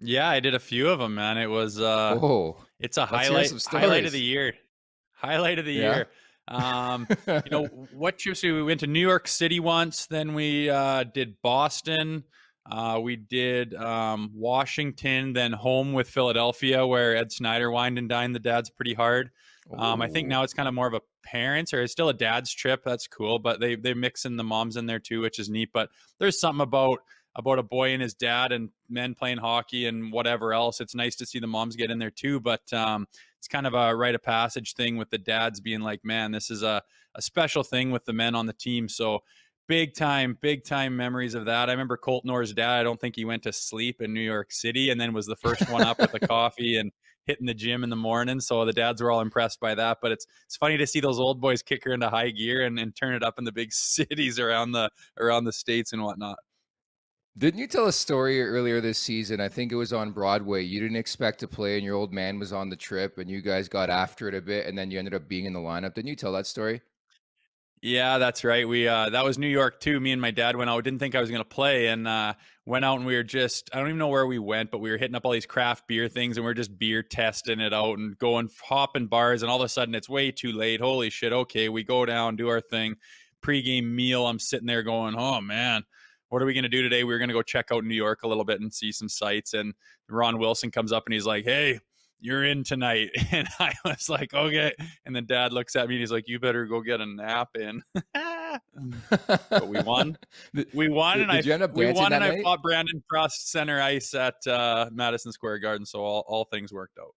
Yeah, I did a few of them, man. It was uh Oh, it's a highlight highlight of the year. Highlight of the Yeah? year. Um, you know, what trips we we went to New York City once, then we uh did Boston, uh we did um Washington, then home with Philadelphia where Ed Snider wined and dined the dads pretty hard. Um, I think now it's kind of more of a parents or it's still a dad's trip. That's cool, but they they mix in the moms in there too, which is neat. But there's something about about a boy and his dad and men playing hockey and whatever else. It's nice to see the moms get in there too. But um, it's kind of a rite of passage thing with the dads being like, man, this is a a special thing with the men on the team. So big time, big time memories of that. I remember Colton Orr's dad. I don't think he went to sleep in New York City and then was the first one up with the coffee and hitting the gym in the morning. So the dads were all impressed by that. But it's it's funny to see those old boys kick her into high gear and, and turn it up in the big cities around the around the states and whatnot. Didn't you tell a story earlier this season? I think it was on Broadway. You didn't expect to play, and your old man was on the trip, and you guys got after it a bit, and then you ended up being in the lineup. Didn't you tell that story? Yeah, that's right. We uh that was New York too. Me and my dad went out. Didn't think I was gonna play, and uh went out and we were just I don't even know where we went, but we were hitting up all these craft beer things, and we are just beer testing it out and going hopping bars, and all of a sudden it's way too late. Holy shit! Okay, we go down, do our thing, pregame meal. I'm sitting there going, oh man. What are we going to do today? We are going to go check out New York a little bit and see some sights. And Ron Wilson comes up and he's like, Hey, you're in tonight. And I was like, okay. And then dad looks at me and he's like, you better go get a nap in. but we won. We won did- and did I you end up we won and I fought Brandon Prust center ice at uh, Madison Square Garden. So all, all things worked out.